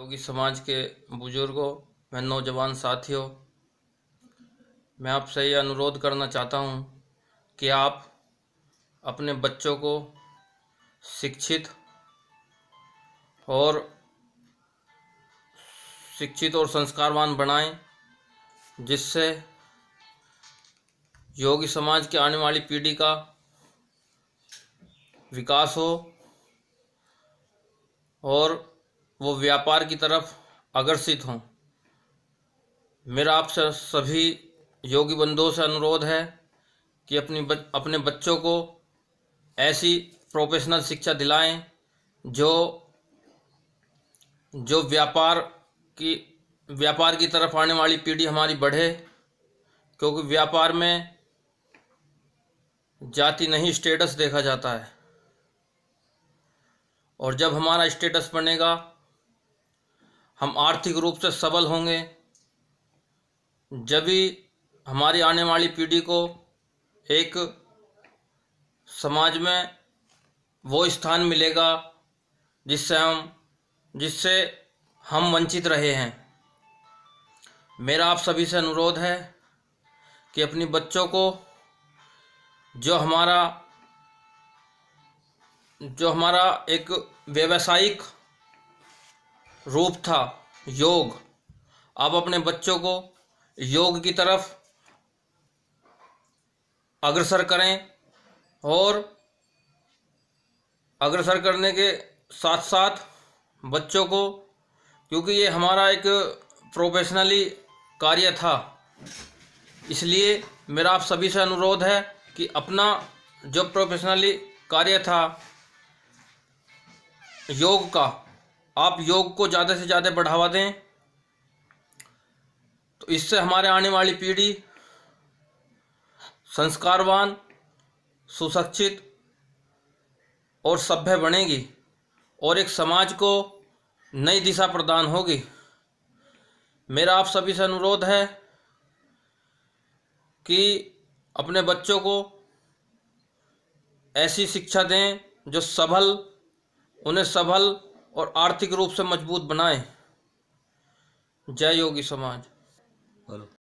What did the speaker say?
योगी समाज के बुज़ुर्गों व नौजवान साथियों, मैं आपसे ये अनुरोध करना चाहता हूँ कि आप अपने बच्चों को शिक्षित और शिक्षित और संस्कारवान बनाएँ, जिससे योगी समाज के आने वाली पीढ़ी का विकास हो और वो व्यापार की तरफ़ अग्रसित हों। मेरा आपसे सभी योगी बंधुओं से अनुरोध है कि अपनी बच, अपने बच्चों को ऐसी प्रोफेशनल शिक्षा दिलाएँ जो जो व्यापार की व्यापार की तरफ़ आने वाली पीढ़ी हमारी बढ़े क्योंकि व्यापार में जाति नहीं स्टेटस देखा जाता है। और जब हमारा स्टेटस बनेगा हम आर्थिक रूप से सबल होंगे। जब भी हमारी आने वाली पीढ़ी को एक समाज में वो स्थान मिलेगा जिससे हम जिससे हम वंचित रहे हैं। मेरा आप सभी से अनुरोध है कि अपनी बच्चों को जो हमारा जो हमारा एक व्यवसायिक रूप था, योग। आप अपने बच्चों को योग की तरफ़ अग्रसर करें और अग्रसर करने के साथ साथ बच्चों को, क्योंकि ये हमारा एक प्रोफेशनली कार्य था। इसलिए मेरा आप सभी से अनुरोध है कि अपना जो प्रोफेशनली कार्य था, योग का आप योग को ज़्यादा से ज़्यादा बढ़ावा दें तो इससे हमारे आने वाली पीढ़ी संस्कारवान, सुशिक्षित और सभ्य बनेगी और एक समाज को नई दिशा प्रदान होगी। मेरा आप सभी से अनुरोध है कि अपने बच्चों को ऐसी शिक्षा दें जो सबल उन्हें सबल और आर्थिक रूप से मज़बूत बनाए। जय योगी समाज।